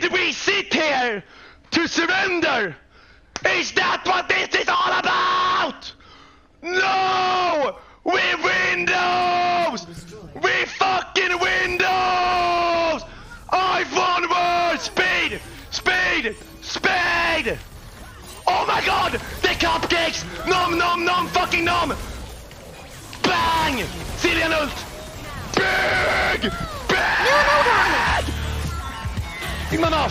Did we sit here to surrender? Is that what this is all about? No! We Windows! We fucking Windows! iPhone word! Speed! Speed! Speed! Oh my god! The cupcakes! Nom nom nom fucking nom! Bang! Cillian ult! Big! Immer noch!